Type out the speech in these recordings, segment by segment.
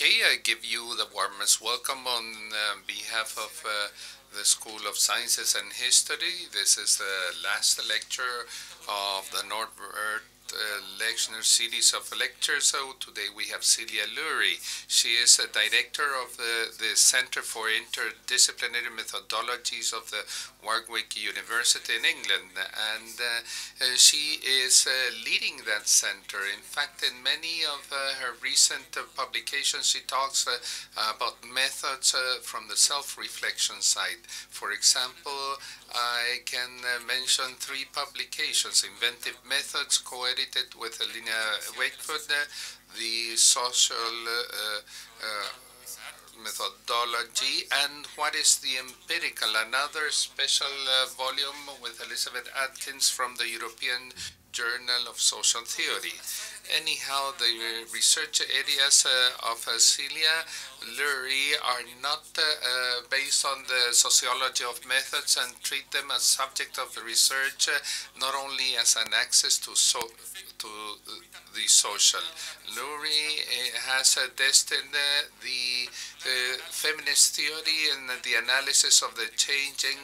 Okay, I give you the warmest welcome on uh, behalf of uh, the School of Sciences and History. This is the last lecture of the Norbert uh, Lechner series of lectures. So today we have Celia Lurie. She is a director of the, the Center for Interdisciplinary Methodologies of the Warwick University in England. And uh, uh, she is uh, leading that center. In fact, in many of uh, her recent uh, publications, she talks about methods from the self-reflection side. For example, I can mention three publications, Inventive Methods, co edited with Alina Wakefoot, the social uh, uh, methodology, and what is the empirical, another special uh, volume with Elizabeth Atkins from the European Journal of Social Theory. Anyhow, the research areas uh, of uh, Celia Lurie are not uh, uh, based on the sociology of methods and treat them as subject of the research, uh, not only as an access to so to uh, the social. Lurie has a destined the feminist theory and the analysis of the changing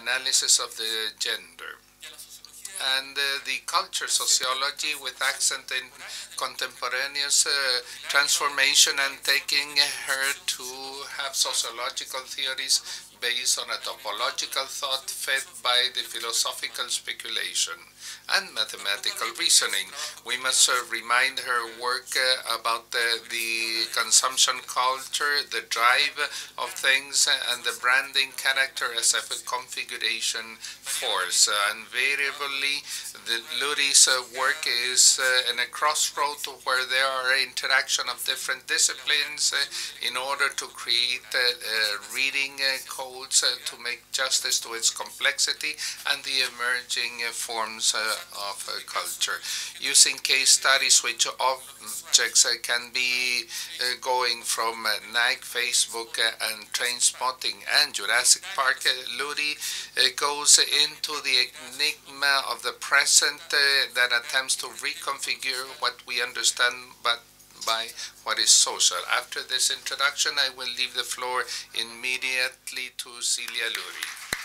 analysis of the gender and uh, the culture sociology with accent in contemporaneous uh, transformation and taking her to have sociological theories based on a topological thought fed by the philosophical speculation and mathematical reasoning. We must uh, remind her work uh, about the, the, consumption culture, the drive of things, and the branding character as a configuration force. Uh, invariably, the Lurie's uh, work is uh, in a crossroad where there are interaction of different disciplines uh, in order to create a reading codes to make justice to its complexity and the emerging uh, forms uh, of uh, culture. Using case studies which objects can be going from Nike, Facebook, and Trainspotting and Jurassic Park, Lurie goes into the enigma of the present uh, that attempts to reconfigure what we understand but by what is social. After this introduction, I will leave the floor immediately to Celia Lurie.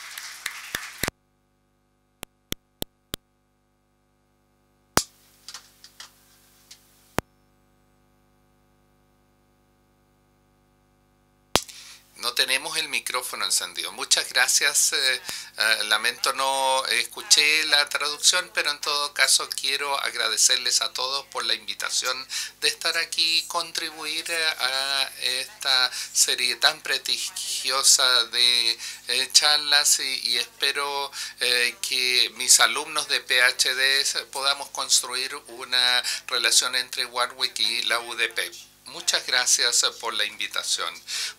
Encendido. Muchas gracias. Eh, eh, lamento no escuché la traducción, pero en todo caso quiero agradecerles a todos por la invitación de estar aquí y contribuir a esta serie tan prestigiosa de eh, charlas y, espero que mis alumnos de PhD podamos construir una relación entre Warwick y la UDP. Muchas gracias eh, por la invitación.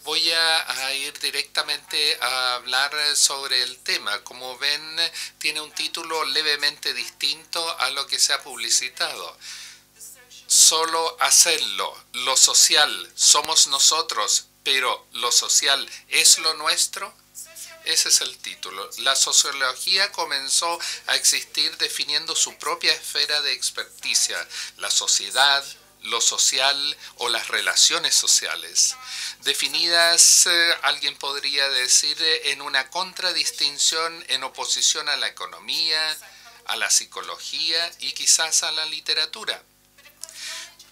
Voy a, ir directamente a hablar eh, sobre el tema. Como ven, tiene un título levemente distinto a lo que se ha publicitado. Solo hacerlo, lo social, somos nosotros, pero lo social es lo nuestro. Ese es el título. La sociología comenzó a existir definiendo su propia esfera de experticia, la sociedad, lo social o las relaciones sociales, definidas, eh, alguien podría decir, en una contradistinción en oposición a la economía, a la psicología y quizás a la literatura.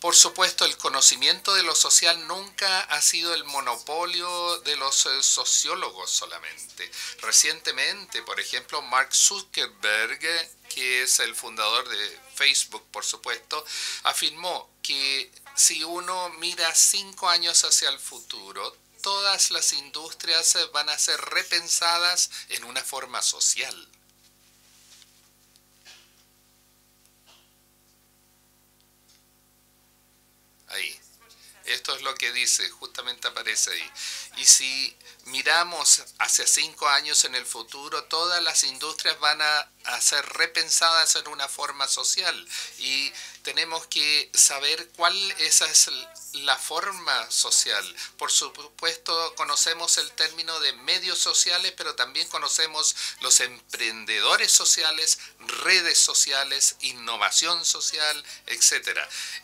Por supuesto, el conocimiento de lo social nunca ha sido el monopolio de los eh, sociólogos solamente. Recientemente, por ejemplo, Mark Zuckerberg, que es el fundador de Facebook, por supuesto, afirmó que si uno mira cinco años hacia el futuro, todas las industrias van a ser repensadas en una forma social. Ahí. Esto es lo que dice, justamente aparece ahí. Y si miramos hacia cinco años en el futuro, todas las industrias van a ser repensadas en una forma social y tenemos que saber cuál esa es la forma social. Por supuesto, conocemos el término de medios sociales, pero también conocemos los emprendedores sociales, redes sociales, innovación social, etc.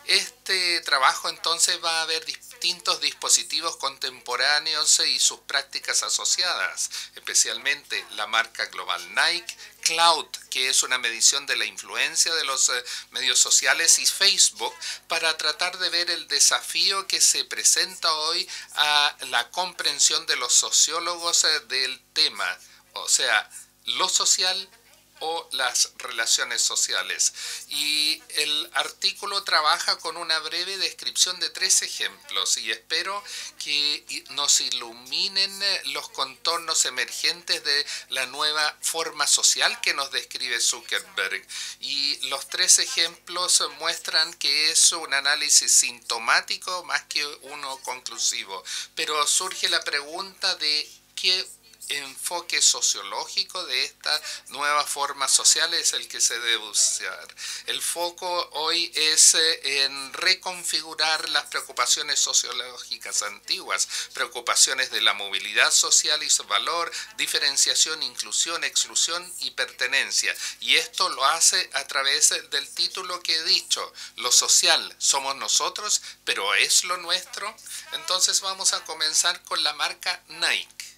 Este trabajo entonces va a haber distintos dispositivos contemporáneos y sus prácticas asociadas, especialmente la marca global Nike, Cloud, que es una medición de la influencia de los eh, medios sociales, y Facebook, para tratar de ver el desafío que se presenta hoy a la comprensión de los sociólogos eh, del tema, o sea, lo social o las relaciones sociales. Y el artículo trabaja con una breve descripción de tres ejemplos y espero que nos iluminen eh, los contornos emergentes de la nueva forma social que nos describe Zuckerberg. Y los tres ejemplos muestran que es un análisis sintomático más que uno conclusivo. Pero surge la pregunta de qué enfoque sociológico de esta nueva forma social es el que se debe usar. El foco hoy es eh, en reconfigurar las preocupaciones sociológicas antiguas, preocupaciones de la movilidad social y su valor, diferenciación, inclusión, exclusión y pertenencia. Y esto lo hace a través del título que he dicho, lo social somos nosotros, pero es lo nuestro. Entonces vamos a comenzar con la marca Nike.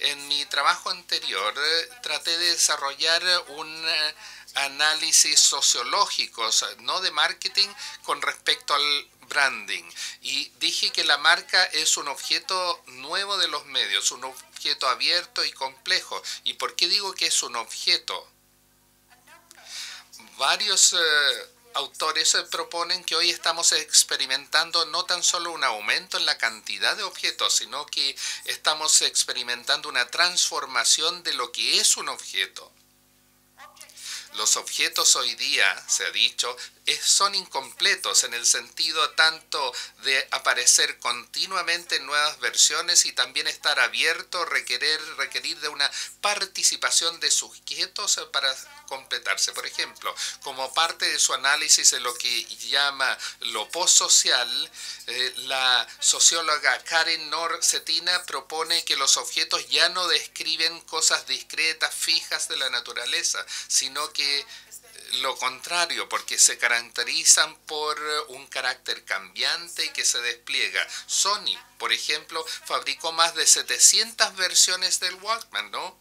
En mi trabajo anterior eh, traté de desarrollar un eh, análisis sociológico, no de marketing, con respecto al branding. Y dije que la marca es un objeto nuevo de los medios, un objeto abierto y complejo. ¿Y por qué digo que es un objeto? Varios... Eh, autores proponen que hoy estamos experimentando no tan solo un aumento en la cantidad de objetos, sino que estamos experimentando una transformación de lo que es un objeto. Los objetos hoy día, se ha dicho, son incompletos en el sentido tanto de aparecer continuamente en nuevas versiones y también estar abierto, requerir, requerir de una participación de sujetos para completarse. Por ejemplo, como parte de su análisis de lo que llama lo postsocial, eh, la socióloga Karen Norcetina propone que los objetos ya no describen cosas discretas, fijas de la naturaleza, sino que lo contrario, porque se caracterizan por un carácter cambiante y que se despliega. Sony, por ejemplo, fabricó más de 700 versiones del Walkman, ¿no?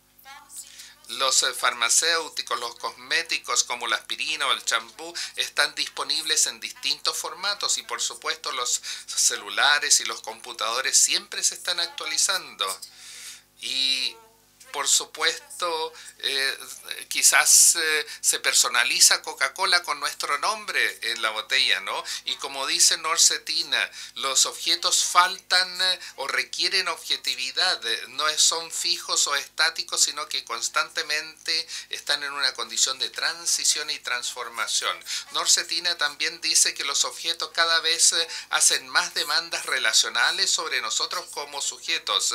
Los farmacéuticos, los cosméticos como la aspirina o el champú están disponibles en distintos formatos y por supuesto los celulares y los computadores siempre se están actualizando. Y por supuesto, eh, quizás eh, se personaliza Coca-Cola con nuestro nombre en la botella, ¿no? Y como dice Norcetina, los objetos faltan eh, o requieren objetividad, no son fijos o estáticos, sino que constantemente están en una condición de transición y transformación. Norcetina también dice que los objetos cada vez hacen más demandas relacionales sobre nosotros como sujetos.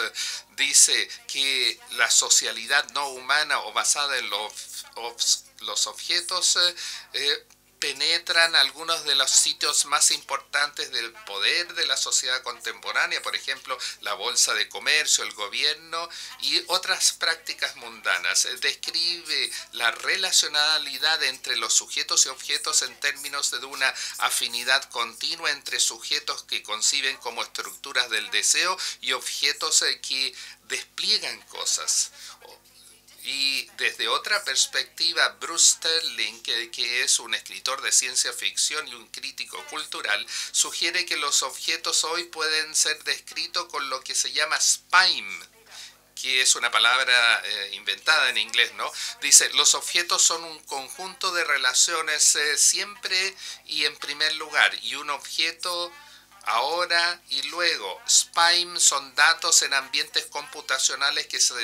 Dice que las socialidad no humana o basada en los, los objetos eh, eh, penetran algunos de los sitios más importantes del poder de la sociedad contemporánea, por ejemplo, la bolsa de comercio, el gobierno y otras prácticas mundanas. Describe la relacionalidad entre los sujetos y objetos en términos de una afinidad continua entre sujetos que conciben como estructuras del deseo y objetos eh, que despliegan cosas. Y desde otra perspectiva, Bruce Sterling, que, es un escritor de ciencia ficción y un crítico cultural, sugiere que los objetos hoy pueden ser descritos con lo que se llama spime, que es una palabra eh, inventada en inglés, ¿no? Dice, los objetos son un conjunto de relaciones eh, siempre y en primer lugar, y un objeto ahora y luego. SPIME son datos en ambientes computacionales que se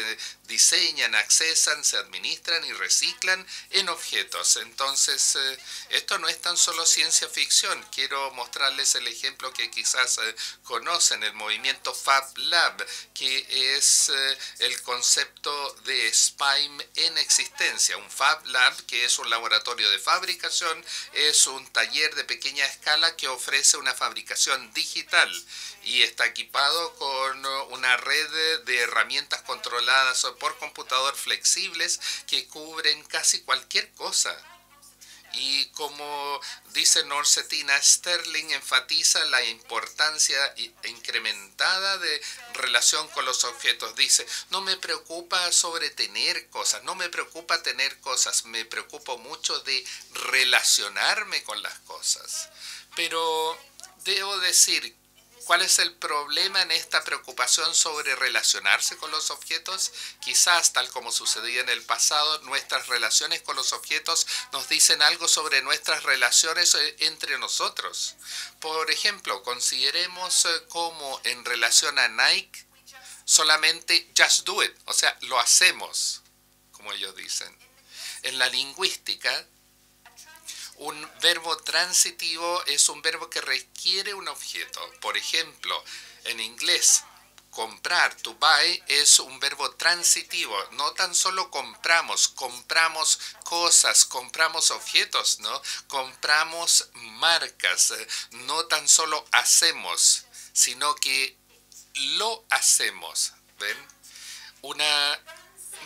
diseñan, accesan, se administran y reciclan en objetos. Entonces, eh, esto no es tan solo ciencia ficción. Quiero mostrarles el ejemplo que quizás eh, conocen, el movimiento Fab Lab, que es eh, el concepto de SPIME en existencia. Un Fab Lab, que es un laboratorio de fabricación, es un taller de pequeña escala que ofrece una fabricación digital y está equipado con una red de herramientas controladas por computador flexibles que cubren casi cualquier cosa. Y como dice Norcetina, Sterling enfatiza la importancia incrementada de relación con los objetos. Dice, no me preocupa sobre tener cosas, no me preocupa tener cosas, me preocupo mucho de relacionarme con las cosas. Pero debo decir ¿Cuál es el problema en esta preocupación sobre relacionarse con los objetos? Quizás, tal como sucedía en el pasado, nuestras relaciones con los objetos nos dicen algo sobre nuestras relaciones eh, entre nosotros. Por ejemplo, consideremos eh, como en relación a Nike, solamente just do it, o sea, lo hacemos, como ellos dicen. En la lingüística, un verbo transitivo es un verbo que requiere un objeto. Por ejemplo, en inglés, comprar, to buy, es un verbo transitivo. No tan solo compramos, compramos cosas, compramos objetos, ¿no? Compramos marcas. No tan solo hacemos, sino que lo hacemos. ¿Ven? Una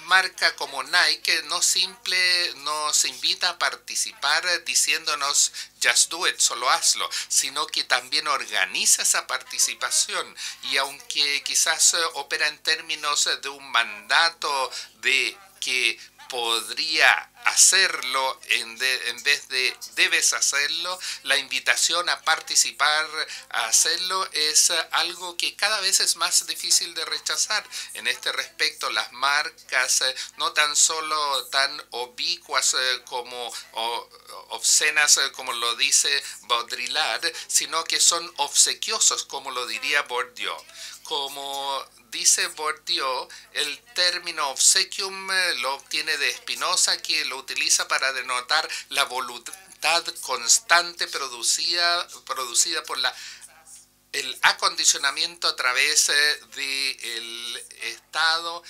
marca como Nike no simple nos invita a participar diciéndonos just do it, solo hazlo, sino que también organiza esa participación. Y aunque quizás opera en términos de un mandato de que podría hacerlo en, vez de debes hacerlo, la invitación a participar, a hacerlo, es algo que cada vez es más difícil de rechazar. En este respecto, las marcas eh, no tan solo tan oblicuas eh, como obscenas, eh, como lo dice Baudrillard, sino que son obsequiosos, como lo diría Bourdieu. Como dice Bourdieu, el término obsequium eh, lo obtiene de Spinoza, que lo utiliza para denotar la voluntad constante producida, producida por la el acondicionamiento a través eh, del Estado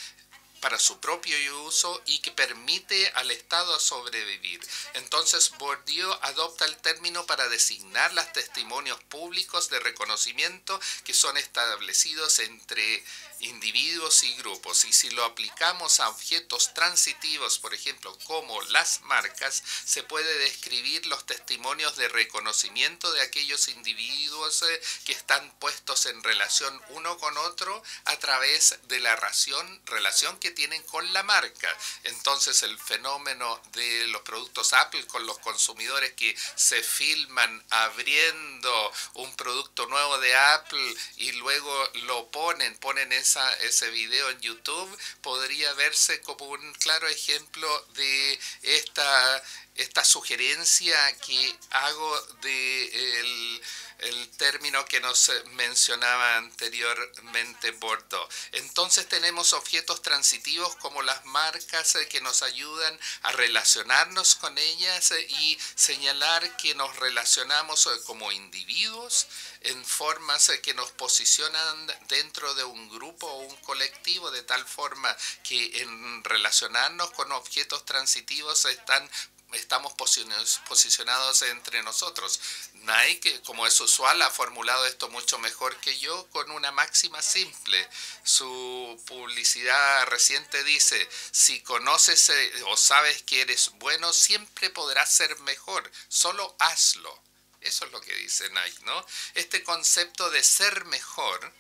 para su propio uso y que permite al Estado sobrevivir. Entonces Bourdieu adopta el término para designar los testimonios públicos de reconocimiento que son establecidos entre individuos y grupos. Y si lo aplicamos a objetos transitivos, por ejemplo, como las marcas, se puede describir los testimonios de reconocimiento de aquellos individuos eh, que están puestos en relación uno con otro a través de la relación, relación que tienen con la marca. Entonces el fenómeno de los productos Apple con los consumidores que se filman abriendo un producto nuevo de Apple y luego lo ponen, ponen esa, ese video en YouTube, podría verse como un claro ejemplo de esta, esta sugerencia que hago de el el término que nos mencionaba anteriormente Bordeaux. Entonces tenemos objetos transitivos como las marcas eh, que nos ayudan a relacionarnos con ellas eh, y señalar que nos relacionamos eh, como individuos en formas que nos posicionan dentro de un grupo o un colectivo de tal forma que en relacionarnos con objetos transitivos están estamos posicionados entre nosotros. Nike, como es usual, ha formulado esto mucho mejor que yo con una máxima simple. Su publicidad reciente dice, si conoces eh, o sabes que eres bueno, siempre podrás ser mejor, solo hazlo. Eso es lo que dice Nike, ¿no? Este concepto de ser mejor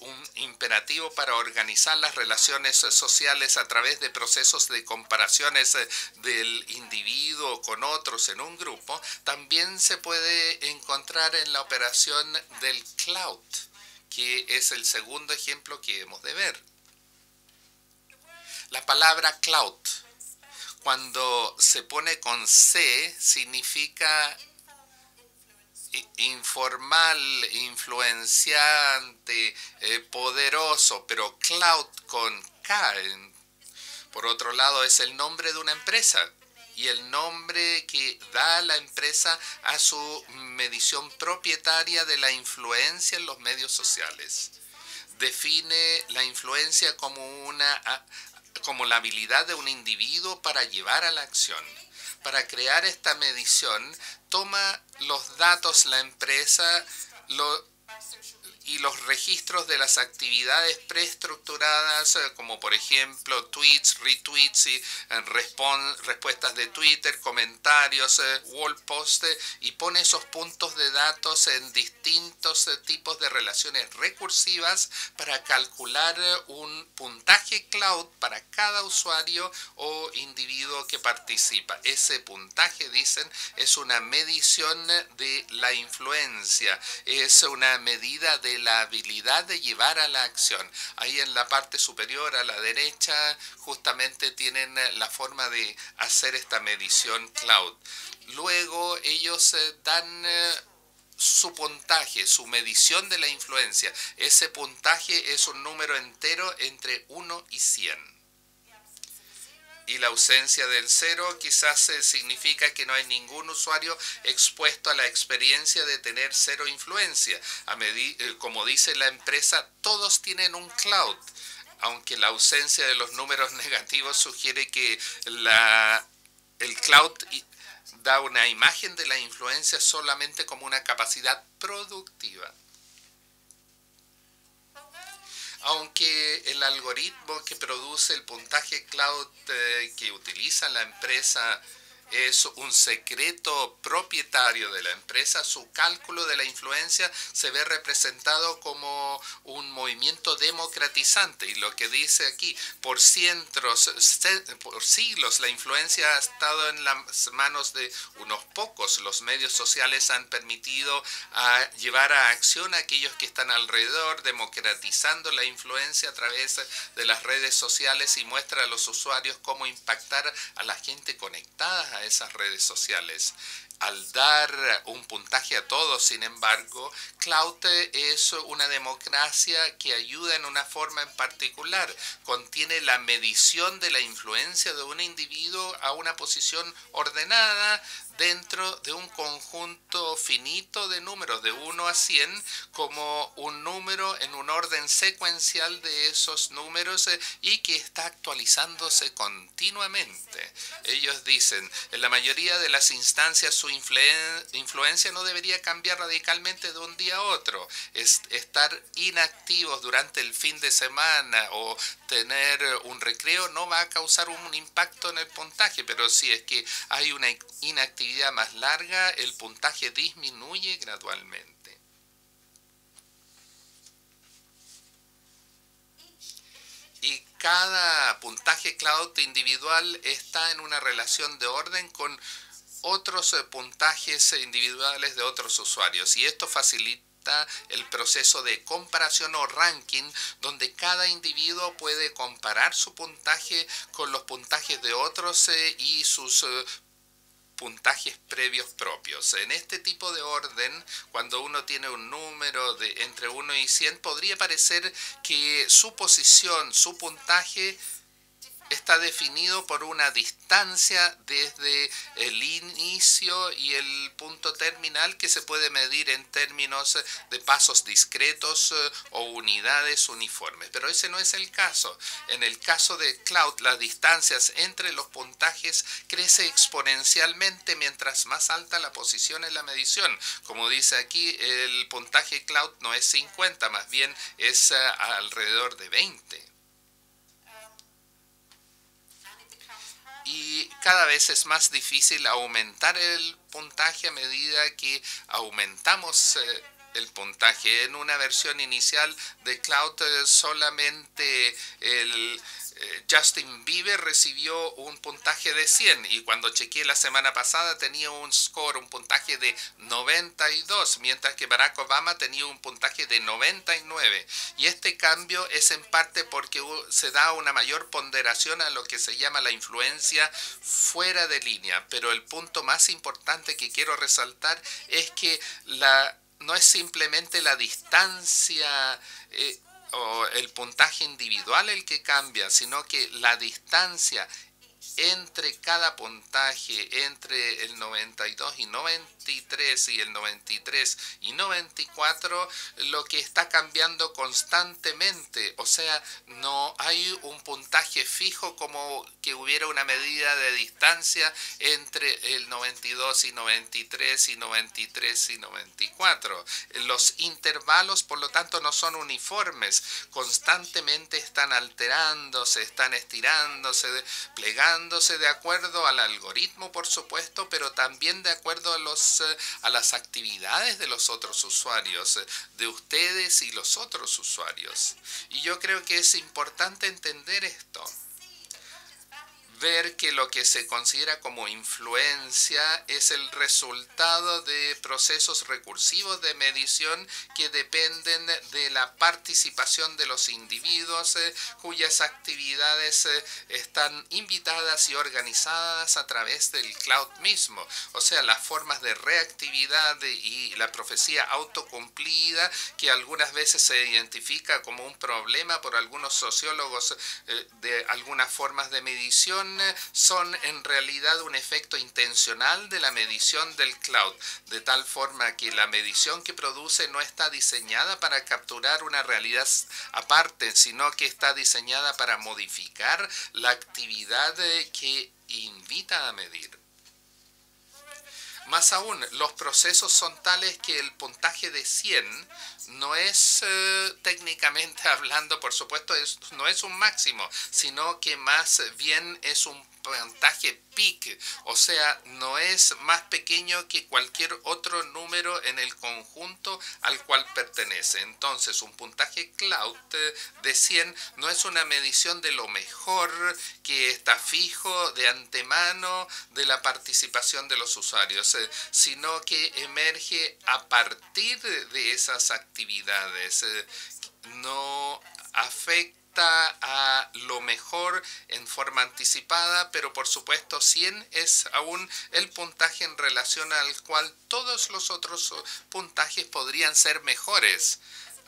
un imperativo para organizar las relaciones sociales a través de procesos de comparaciones eh, del individuo con otros en un grupo, también se puede encontrar en la operación del cloud, que es el segundo ejemplo que hemos de ver. La palabra cloud, cuando se pone con C, significa informal, influenciante, eh, poderoso, pero cloud con K. Por otro lado, es el nombre de una empresa y el nombre que da la empresa a su medición propietaria de la influencia en los medios sociales. Define la influencia como, una, como la habilidad de un individuo para llevar a la acción. Para crear esta medición, toma los datos la empresa, lo, y los registros de las actividades preestructuradas, eh, como por ejemplo tweets, retweets y eh, respuestas de Twitter, comentarios, eh, wall post, y pone esos puntos de datos en distintos tipos de relaciones recursivas para calcular un puntaje cloud para cada usuario o individuo que participa. Ese puntaje, dicen, es una medición de la influencia, es una medida de la habilidad de llevar a la acción. Ahí en la parte superior a la derecha justamente tienen eh, la forma de hacer esta medición cloud. Luego ellos eh, dan eh, su puntaje, su medición de la influencia. Ese puntaje es un número entero entre 1 y 100 y la ausencia del cero quizás eh, significa que no hay ningún usuario expuesto a la experiencia de tener cero influencia. A eh, como dice la empresa, todos tienen un cloud, aunque la ausencia de los números negativos sugiere que la, el cloud da una imagen de la influencia solamente como una capacidad productiva aunque el algoritmo que produce el puntaje cloud eh, que utiliza la empresa es un secreto propietario de la empresa, su cálculo de la influencia se ve representado como un movimiento democratizante. Y lo que dice aquí, por, cientos, por siglos la influencia ha estado en las manos de unos pocos. Los medios sociales han permitido llevar a acción a aquellos que están alrededor, democratizando la influencia a través de las redes sociales y muestra a los usuarios cómo impactar a la gente conectada esas redes sociales. Al dar un puntaje a todos, sin embargo, Cloud es una democracia que ayuda en una forma en particular. Contiene la medición de la influencia de un individuo a una posición ordenada dentro de un conjunto finito de números de 1 a 100 como un número en un orden secuencial de esos números eh, y que está actualizándose continuamente. Ellos dicen, en la mayoría de las instancias su influencia no debería cambiar radicalmente de un día a otro. estar inactivos durante el fin de semana o tener un recreo no va a causar un impacto en el puntaje, pero si es que hay una inactividad más larga, el puntaje disminuye gradualmente. Y cada puntaje cloud individual está en una relación de orden con otros eh, puntajes individuales de otros usuarios y esto facilita el proceso de comparación o ranking donde cada individuo puede comparar su puntaje con los puntajes de otros eh, y sus eh, puntajes previos propios. En este tipo de orden, cuando uno tiene un número de entre 1 y 100, podría parecer que su posición, su puntaje está definido por una distancia desde el inicio y el punto terminal que se puede medir en términos de pasos discretos eh, o unidades uniformes. Pero ese no es el caso. En el caso de Cloud, las distancias entre los puntajes crece exponencialmente mientras más alta la posición en la medición. Como dice aquí, el puntaje Cloud no es 50, más bien es eh, alrededor de 20. Y cada vez es más difícil aumentar el puntaje a medida que aumentamos eh, el puntaje. En una versión inicial de Cloud eh, solamente el eh, Justin Bieber recibió un puntaje de 100 y cuando chequeé la semana pasada tenía un score, un puntaje de 92, mientras que Barack Obama tenía un puntaje de 99. Y este cambio es en parte porque se da una mayor ponderación a lo que se llama la influencia fuera de línea. Pero el punto más importante que quiero resaltar es que la no es simplemente la distancia eh, o el puntaje individual el que cambia, sino que la distancia entre cada puntaje, entre el 92 y 93 y el 93 y 94, lo que está cambiando constantemente. O sea, no hay un puntaje fijo como que hubiera una medida de distancia entre el 92 y 93 y 93 y 94. Los intervalos, por lo tanto, no son uniformes. Constantemente están alterándose, están estirándose, de acuerdo al algoritmo, por supuesto, pero también de acuerdo a, los, eh, a las actividades de los otros usuarios, de ustedes y los otros usuarios. Y yo creo que es importante entender esto ver que lo que se considera como influencia es el resultado de procesos recursivos de medición que dependen de la participación de los individuos eh, cuyas actividades eh, están invitadas y organizadas a través del cloud mismo. O sea, las formas de reactividad y la profecía autocumplida que algunas veces se identifica como un problema por algunos sociólogos eh, de algunas formas de medición son en realidad un efecto intencional de la medición del cloud, de tal forma que la medición que produce no está diseñada para capturar una realidad aparte, sino que está diseñada para modificar la actividad que invita a medir. Más aún, los procesos son tales que el puntaje de 100 no es eh, técnicamente hablando, por supuesto, no es un máximo, sino que más bien es un puntaje peak, o sea, no es más pequeño que cualquier otro número en el conjunto al cual pertenece. Entonces, un puntaje cloud de 100 no es una medición de lo mejor que está fijo de antemano de la participación de los usuarios, eh, sino que emerge a partir de esas actividades. Eh, no afecta a lo mejor en forma anticipada, pero por supuesto 100 es aún el puntaje en relación al cual todos los otros puntajes podrían ser mejores.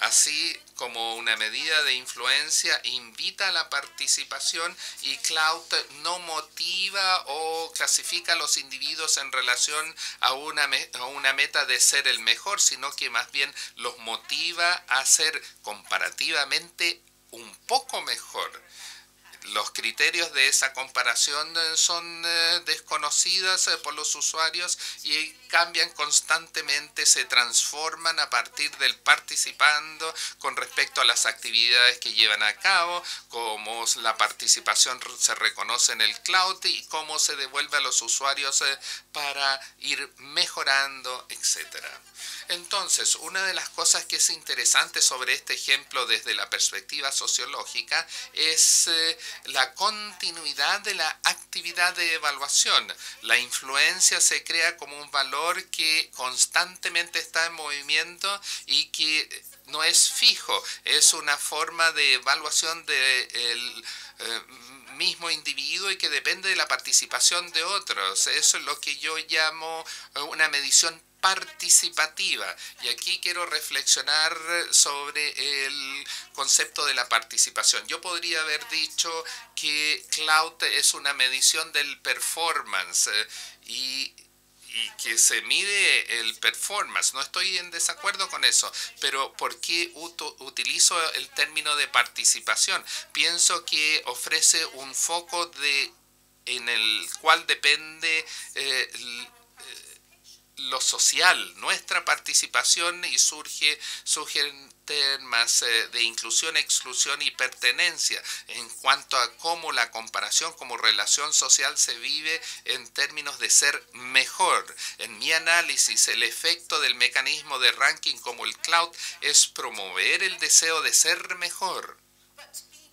Así como una medida de influencia invita a la participación y Cloud no motiva o clasifica a los individuos en relación a una, a una meta de ser el mejor, sino que más bien los motiva a ser comparativamente un poco mejor. Los criterios de esa comparación eh, son eh, desconocidos eh, por los usuarios y cambian constantemente, se transforman a partir del participando con respecto a las actividades que llevan a cabo, cómo la participación se reconoce en el cloud y cómo se devuelve a los usuarios para ir mejorando, etcétera. Entonces, una de las cosas que es interesante sobre este ejemplo desde la perspectiva sociológica es eh, la continuidad de la actividad de evaluación. La influencia se crea como un valor que constantemente está en movimiento y que no es fijo, es una forma de evaluación del eh, mismo individuo y que depende de la participación de otros. Eso es lo que yo llamo una medición participativa. Y aquí quiero reflexionar sobre el concepto de la participación. Yo podría haber dicho que cloud es una medición del performance eh, y que se mide el performance. No estoy en desacuerdo con eso, pero ¿por qué utilizo el término de participación? Pienso que ofrece un foco de en el cual depende eh, lo social, nuestra participación y surge, surgen temas eh, de inclusión, exclusión y pertenencia en cuanto a cómo la comparación como relación social se vive en términos de ser mejor. En mi análisis, el efecto del mecanismo de ranking como el cloud es promover el deseo de ser mejor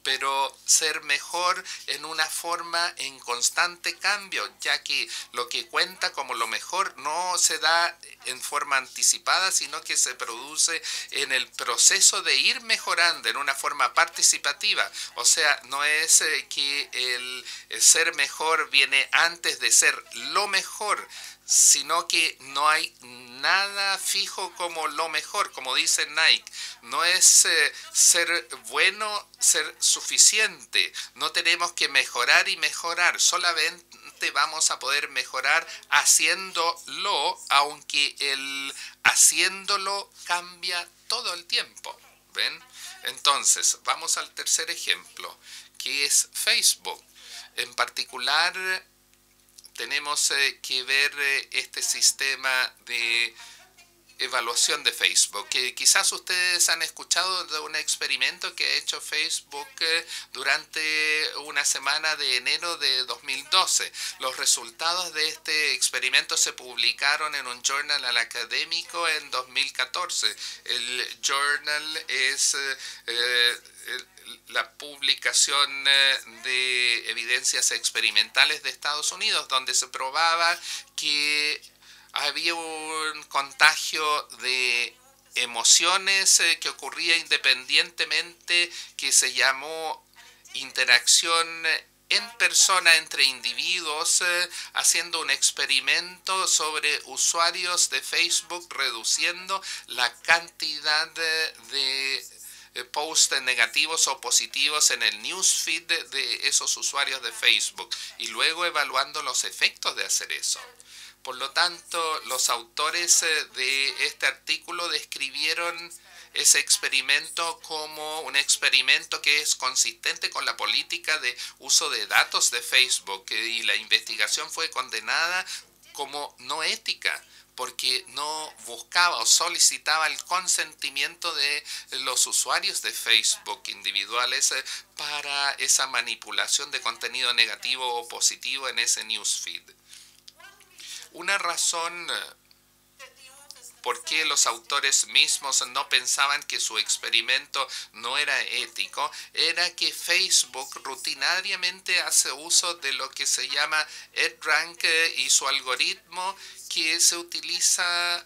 pero ser mejor en una forma en constante cambio, ya que lo que cuenta como lo mejor no se da en forma anticipada, sino que se produce en el proceso de ir mejorando en una forma participativa. O sea, no es eh, que el ser mejor viene antes de ser lo mejor, sino que no hay nada fijo como lo mejor, como dice Nike. No es eh, ser bueno, ser suficiente. No tenemos que mejorar y mejorar. Solamente vamos a poder mejorar haciéndolo, aunque el haciéndolo cambia todo el tiempo. ¿Ven? Entonces, vamos al tercer ejemplo, que es Facebook. En particular, tenemos eh, que ver eh, este sistema de evaluación de Facebook. Que quizás ustedes han escuchado de un experimento que ha hecho Facebook eh, durante una semana de enero de 2012. Los resultados de este experimento se publicaron en un journal académico en 2014. El journal es la publicación eh, de evidencias experimentales de Estados Unidos, donde se probaba que había un contagio de emociones eh, que ocurría independientemente, que se llamó interacción en persona entre individuos, eh, haciendo un experimento sobre usuarios de Facebook, reduciendo la cantidad de posts negativos o positivos en el newsfeed de, esos usuarios de Facebook y luego evaluando los efectos de hacer eso. Por lo tanto, los autores eh, de este artículo describieron ese experimento como un experimento que es consistente con la política de uso de datos de Facebook eh, y la investigación fue condenada como no ética porque no buscaba o solicitaba el consentimiento de los usuarios de Facebook individuales eh, para esa manipulación de contenido negativo o positivo en ese newsfeed. Una razón eh, por qué los autores mismos no pensaban que su experimento no era ético, era que Facebook rutinariamente hace uso de lo que se llama EdRank y su algoritmo que se utiliza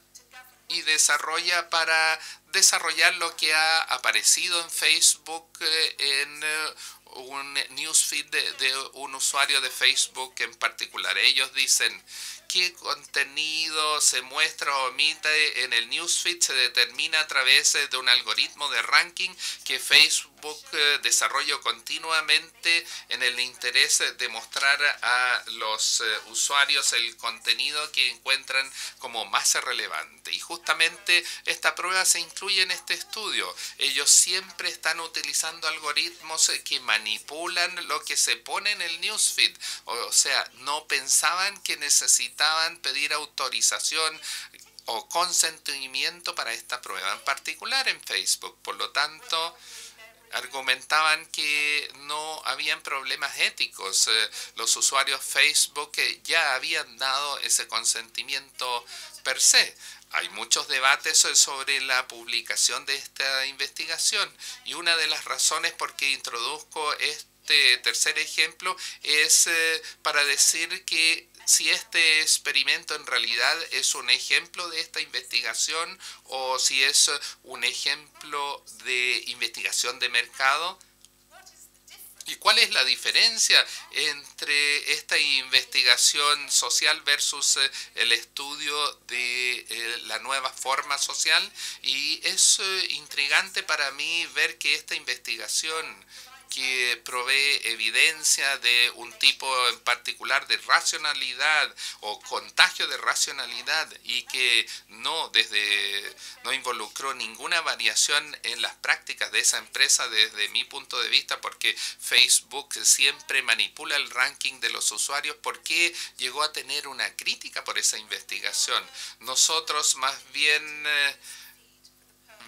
y desarrolla para desarrollar lo que ha aparecido en Facebook eh, en eh, un newsfeed de, un usuario de Facebook en particular. Ellos dicen, qué contenido se muestra o omite en el newsfeed se determina a través de un algoritmo de ranking que Facebook eh, desarrolla continuamente en el interés de mostrar a los eh, usuarios el contenido que encuentran como más relevante. Y justamente esta prueba se incluye en este estudio. Ellos siempre están utilizando algoritmos que manipulan lo que se pone en el newsfeed. O sea, no pensaban que necesitaban pedir autorización o consentimiento para esta prueba en particular en Facebook. Por lo tanto, argumentaban que no habían problemas éticos. Eh, los usuarios Facebook ya habían dado ese consentimiento per se. Hay muchos debates sobre la publicación de esta investigación y una de las razones por que introduzco este tercer ejemplo es eh, para decir que si este experimento en realidad es un ejemplo de esta investigación o si es un ejemplo de investigación de mercado. ¿Y cuál es la diferencia entre esta investigación social versus eh, el estudio de eh, la nueva forma social? Y es eh, intrigante para mí ver que esta investigación que provee evidencia de un tipo en particular de racionalidad o contagio de racionalidad y que no desde no involucró ninguna variación en las prácticas de esa empresa desde mi punto de vista porque Facebook siempre manipula el ranking de los usuarios porque llegó a tener una crítica por esa investigación. Nosotros más bien eh,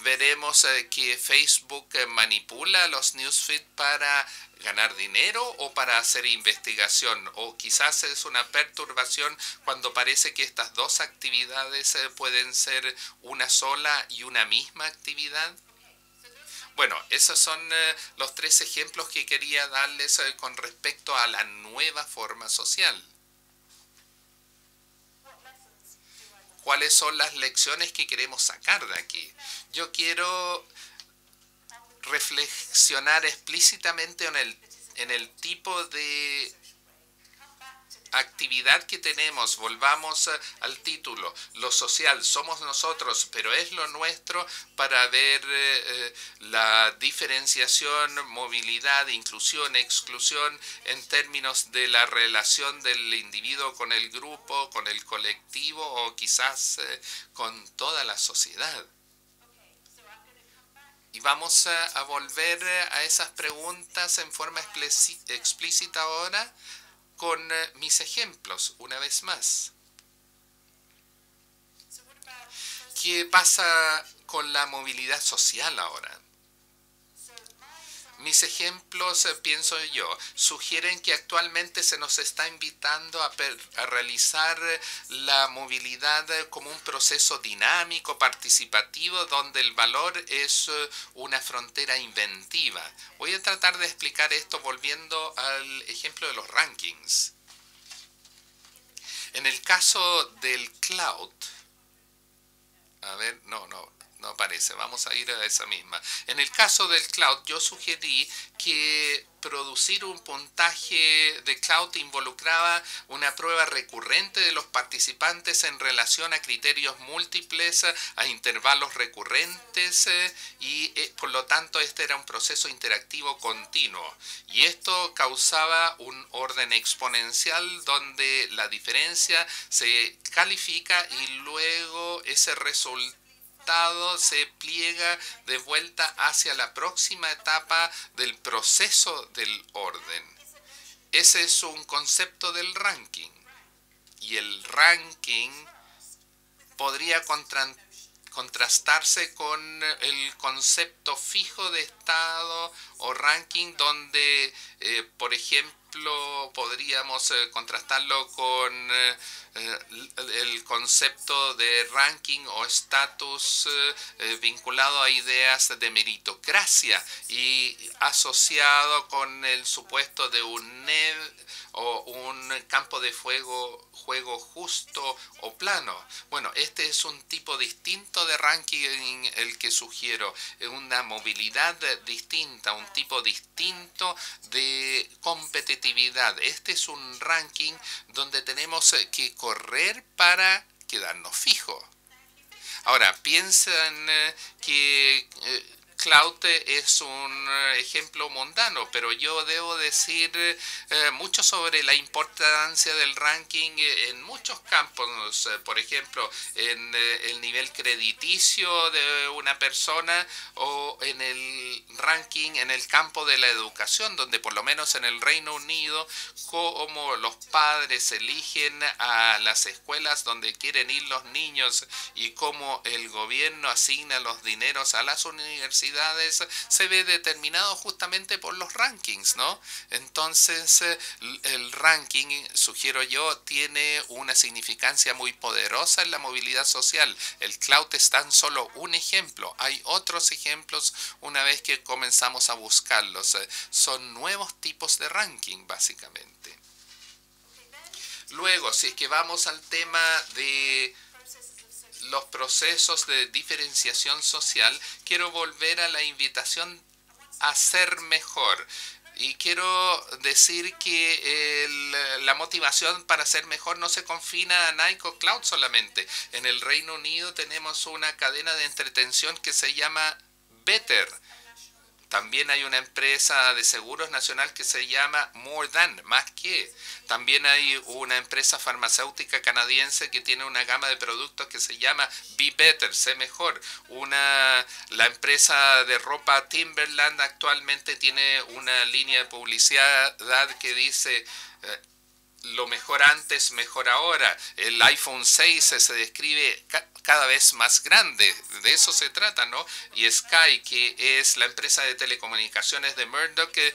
veremos eh, que Facebook eh, manipula los newsfeed para ganar dinero o para hacer investigación o quizás es una perturbación cuando parece que estas dos actividades eh, pueden ser una sola y una misma actividad. Bueno, esos son los tres ejemplos que quería darles con respecto a la nueva forma social. Cuáles son las lecciones que queremos sacar de aquí. Yo quiero reflexionar explícitamente en el, en el tipo de actividad que tenemos, volvamos al título, lo social somos nosotros, pero es lo nuestro para ver eh, eh, la diferenciación, movilidad, inclusión, exclusión en términos de la relación del individuo con el grupo, con el colectivo o quizás eh, con toda la sociedad. Y vamos a, volver a esas preguntas en forma explícita ahora con eh, mis ejemplos una vez más. ¿Qué pasa con la movilidad social ahora? Mis ejemplos, eh, pienso yo, sugieren que actualmente se nos está invitando a, realizar eh, la movilidad eh, como un proceso dinámico, participativo, donde el valor es una frontera inventiva. Voy a tratar de explicar esto volviendo al ejemplo de los rankings. En el caso del cloud, a ver, no, no, no aparece, vamos a ir a esa misma. En el caso del cloud, yo sugerí que producir un puntaje de cloud involucraba una prueba recurrente de los participantes en relación a criterios múltiples, a intervalos recurrentes y eh, por lo tanto este era un proceso interactivo continuo. Y esto causaba un orden exponencial donde la diferencia se califica y luego ese resultado se pliega de vuelta hacia la próxima etapa del proceso del orden. Ese es un concepto del ranking. Y el ranking podría contrastarse con el concepto fijo de estado o ranking donde, eh, por ejemplo, podríamos eh, contrastarlo con eh, el concepto de ranking o estatus vinculado a ideas de meritocracia y asociado con el supuesto de un o un campo de fuego, juego justo o plano. Bueno, este es un tipo distinto de ranking el que sugiero, una movilidad distinta, un tipo distinto de competitividad. Este es un ranking donde tenemos que correr para quedarnos fijos. Ahora, piensan eh, que eh, Cloud es un eh, ejemplo mundano, pero yo debo decir eh, mucho sobre la importancia del ranking en muchos campos, por ejemplo, en eh, el nivel crediticio de una persona o en el ranking en el campo de la educación, donde por lo menos en el Reino Unido, como los padres eligen a las escuelas donde quieren ir los niños y cómo el gobierno asigna los dineros a las universidades, se ve determinado justamente por los rankings, ¿no? Entonces, eh, el ranking, sugiero yo, tiene una significancia muy poderosa en la movilidad social. El cloud es tan solo un ejemplo. Hay otros ejemplos una vez que comenzamos a buscarlos. Eh, son nuevos tipos de ranking, básicamente. Luego, si es que vamos al tema de los procesos de diferenciación social, quiero volver a la invitación a ser mejor. Y quiero decir que la motivación para ser mejor no se confina a Nike o Cloud solamente. En el Reino Unido tenemos una cadena de entretención que se llama Better También hay una empresa de seguros nacional que se llama More Than, más que. También hay una empresa farmacéutica canadiense que tiene una gama de productos que se llama Be Better, sé mejor. Una, la empresa de ropa Timberland actualmente tiene una línea de publicidad que dice... Eh, lo mejor antes, mejor ahora. El iPhone 6 se describe cada vez más grande, de eso se trata, ¿no? Y Sky, que es la empresa de telecomunicaciones de Murdoch, eh,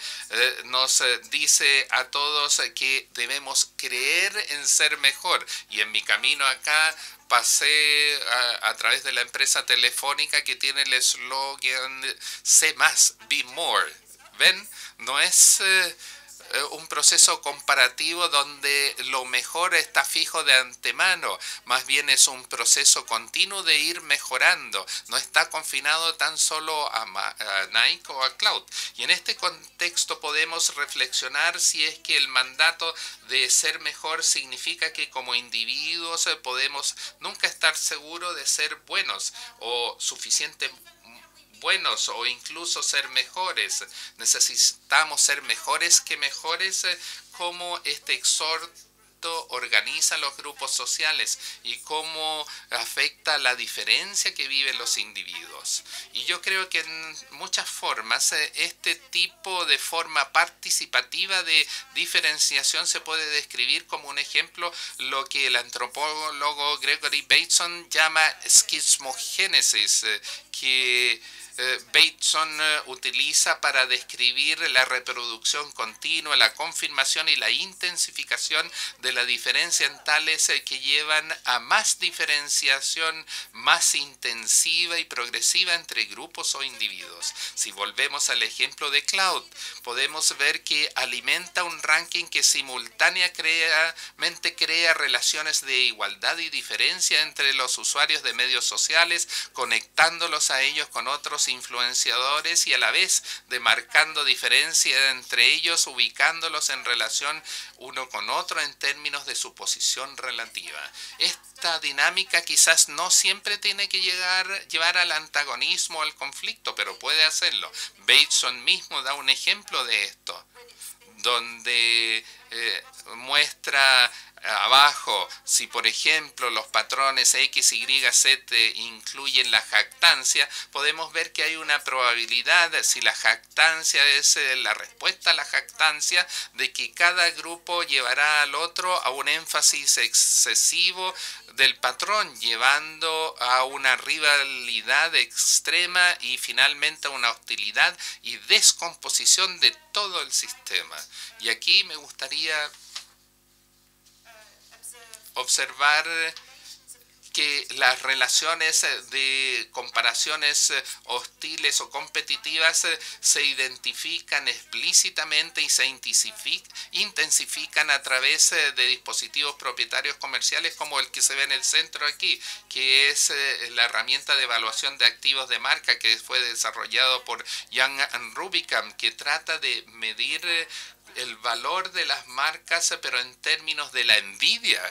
nos eh, dice a todos que debemos creer en ser mejor. Y en mi camino acá pasé a, través de la empresa telefónica que tiene el eslogan Sé más, be more. ¿Ven? No es... Eh, eh, un proceso comparativo donde lo mejor está fijo de antemano, más bien es un proceso continuo de ir mejorando, no está confinado tan solo a, Nike o a Cloud. Y en este contexto podemos reflexionar si es que el mandato de ser mejor significa que como individuos eh, podemos nunca estar seguros de ser buenos o suficientemente buenos o incluso ser mejores. Necesitamos ser mejores que mejores eh, como este exhorto organiza los grupos sociales y cómo afecta la diferencia que viven los individuos. Y yo creo que en muchas formas eh, este tipo de forma participativa de diferenciación se puede describir como un ejemplo lo que el antropólogo Gregory Bateson llama esquismogénesis, eh, que Bateson eh, utiliza para describir la reproducción continua, la confirmación y la intensificación de la diferencia en tales eh, que llevan a más diferenciación más intensiva y progresiva entre grupos o individuos. Si volvemos al ejemplo de Cloud, podemos ver que alimenta un ranking que simultáneamente crea relaciones de igualdad y diferencia entre los usuarios de medios sociales, conectándolos a ellos con otros influenciadores y a la vez demarcando diferencia entre ellos, ubicándolos en relación uno con otro en términos de su posición relativa. Esta dinámica quizás no siempre tiene que llegar, llevar al antagonismo al conflicto, pero puede hacerlo. Bateson mismo da un ejemplo de esto, donde eh, muestra abajo, si por ejemplo los patrones X, Y, Z incluyen la jactancia, podemos ver que hay una probabilidad, si la jactancia es eh, la respuesta a la jactancia, de que cada grupo llevará al otro a un énfasis excesivo del patrón, llevando a una rivalidad extrema y finalmente a una hostilidad y descomposición de todo el sistema. Y aquí me gustaría observar que las relaciones de comparaciones hostiles o competitivas se identifican explícitamente y se intensifican a través de dispositivos propietarios comerciales como el que se ve en el centro aquí, que es eh, la herramienta de evaluación de activos de marca que fue desarrollado por Young Rubicam, que trata de medir el valor de las marcas, pero en términos de la envidia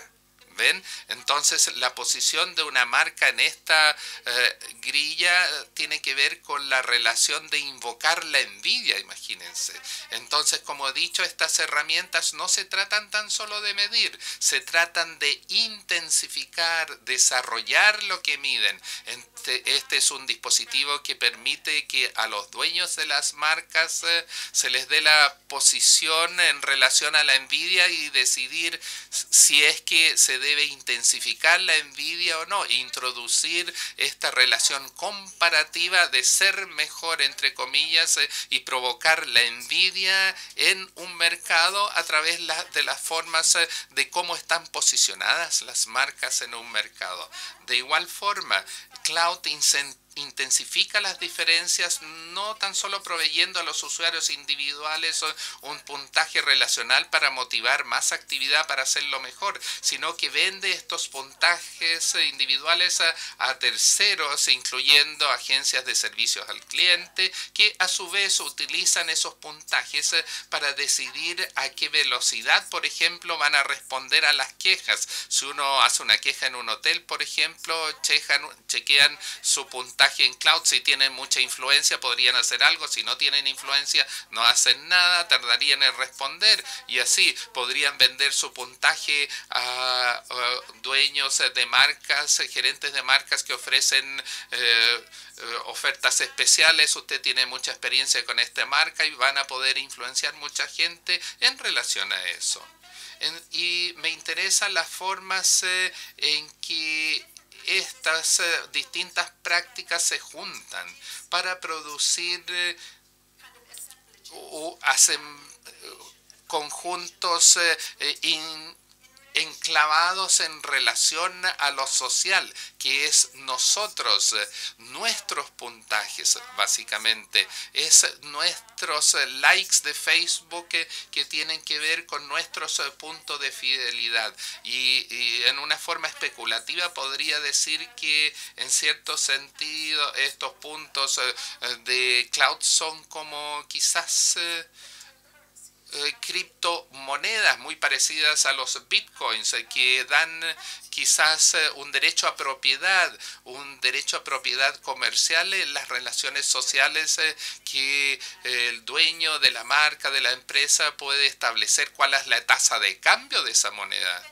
Entonces la posición de una marca en esta eh, grilla tiene que ver con la relación de invocar la envidia, imagínense. Entonces, como he dicho, estas herramientas no se tratan tan solo de medir, se tratan de intensificar, desarrollar lo que miden. Este, este es un dispositivo que permite que a los dueños de las marcas eh, se les dé la posición en relación a la envidia y decidir si es que se debe debe intensificar la envidia o no, introducir esta relación comparativa de ser mejor, entre comillas, eh, y provocar la envidia en un mercado a través de las formas eh, de cómo están posicionadas las marcas en un mercado. De igual forma, Cloud incentiva intensifica las diferencias no tan solo proveyendo a los usuarios individuales un puntaje relacional para motivar más actividad para hacerlo mejor, sino que vende estos puntajes individuales a, terceros, incluyendo agencias de servicios al cliente, que a su vez utilizan esos puntajes para decidir a qué velocidad, por ejemplo, van a responder a las quejas. Si uno hace una queja en un hotel, por ejemplo, chequean su puntaje en cloud. Si tienen mucha influencia, podrían hacer algo. Si no tienen influencia, no hacen nada, tardarían en responder. Y así podrían vender su puntaje a, dueños de marcas, gerentes de marcas que ofrecen eh, eh, ofertas especiales. Usted tiene mucha experiencia con esta marca y van a poder influenciar mucha gente en relación a eso. y me interesan las formas eh, en que estas eh, distintas prácticas se juntan para producir o hacen conjuntos enclavados en relación a lo social, que es nosotros, nuestros puntajes, básicamente. Es nuestros likes de Facebook que, tienen que ver con nuestros puntos de fidelidad. Y, y, en una forma especulativa podría decir que en cierto sentido estos puntos de cloud son como quizás eh, criptomonedas muy parecidas a los bitcoins eh, que dan quizás eh, un derecho a propiedad, un derecho a propiedad comercial en las relaciones sociales que el dueño de la marca, de la empresa puede establecer cuál es la tasa de cambio de esa moneda.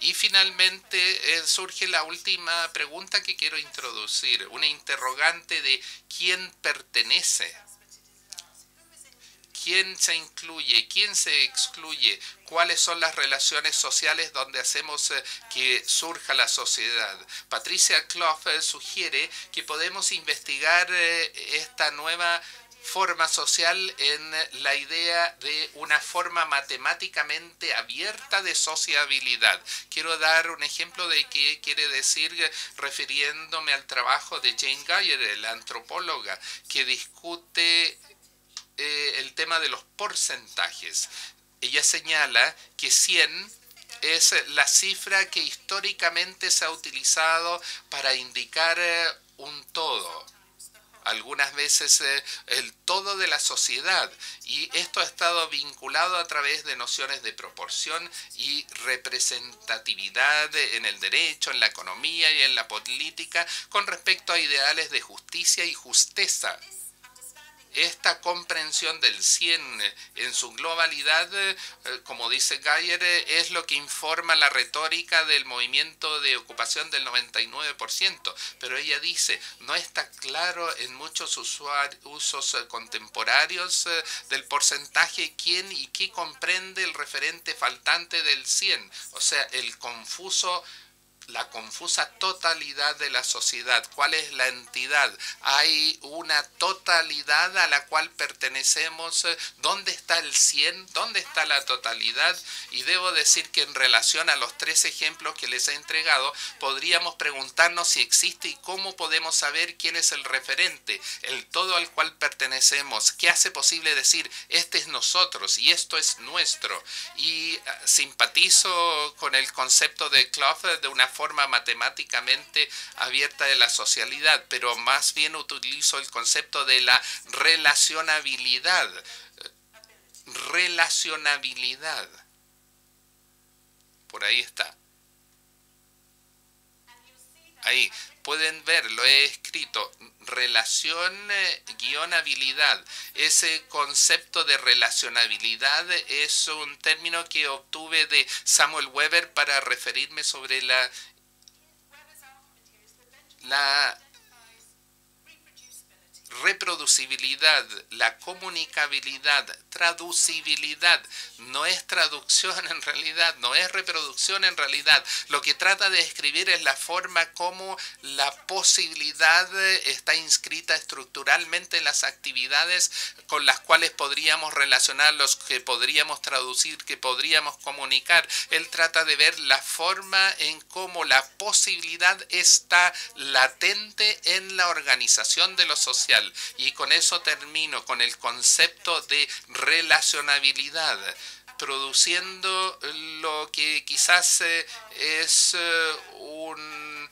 Y finalmente surge la última pregunta que quiero introducir, una interrogante de quién pertenece quién se incluye, quién se excluye, cuáles son las relaciones sociales donde hacemos eh, que surja la sociedad. Patricia Clough eh, sugiere que podemos investigar eh, esta nueva forma social en la idea de una forma matemáticamente abierta de sociabilidad. Quiero dar un ejemplo de qué quiere decir refiriéndome al trabajo de Jane Geyer, la antropóloga, que discute eh, el tema de los porcentajes. Ella señala que 100 es la cifra que históricamente se ha utilizado para indicar eh, un todo, algunas veces eh, el todo de la sociedad. Y esto ha estado vinculado a través de nociones de proporción y representatividad en el derecho, en la economía y en la política con respecto a ideales de justicia y justeza esta comprensión del 100 en su globalidad, eh, como dice Geyer, eh, es lo que informa la retórica del movimiento de ocupación del 99%. Pero ella dice, no está claro en muchos usos eh, contemporáneos del porcentaje quién y qué comprende el referente faltante del 100. O sea, el confuso la confusa totalidad de la sociedad. ¿Cuál es la entidad? Hay una totalidad a la cual pertenecemos. ¿Dónde está el 100? ¿Dónde está la totalidad? Y debo decir que en relación a los tres ejemplos que les he entregado, podríamos preguntarnos si existe y cómo podemos saber quién es el referente, el todo al cual pertenecemos. ¿Qué hace posible decir, este es nosotros y esto es nuestro? Y ah, simpatizo con el concepto de Clough de una forma matemáticamente abierta de la socialidad, pero más bien utilizo el concepto de la relacionabilidad. Relacionabilidad. Por ahí está. Ahí, pueden ver, lo he escrito, relación guion habilidad. Ese concepto de relacionabilidad es un término que obtuve de Samuel Weber para referirme sobre la la reproducibilidad, la comunicabilidad, traducibilidad. No es traducción en realidad, no es reproducción en realidad. Lo que trata de escribir es la forma como la posibilidad está inscrita estructuralmente en las actividades con las cuales podríamos relacionarlos, que podríamos traducir, que podríamos comunicar. Él trata de ver la forma en cómo la posibilidad está latente en la organización de lo social y con eso termino con el concepto de relacionabilidad produciendo lo que quizás eh, es eh, un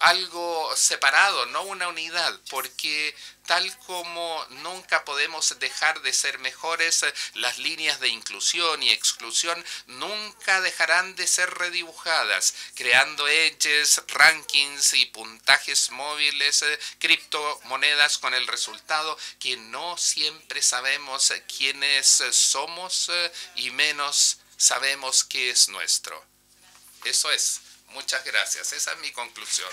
algo separado, no una unidad, porque tal como nunca podemos dejar de ser mejores, las líneas de inclusión y exclusión nunca dejarán de ser redibujadas, creando edges, rankings y puntajes móviles, eh, criptomonedas con el resultado que no siempre sabemos quiénes somos eh, y menos sabemos qué es nuestro. Eso es. Muchas gracias. Esa es mi conclusión.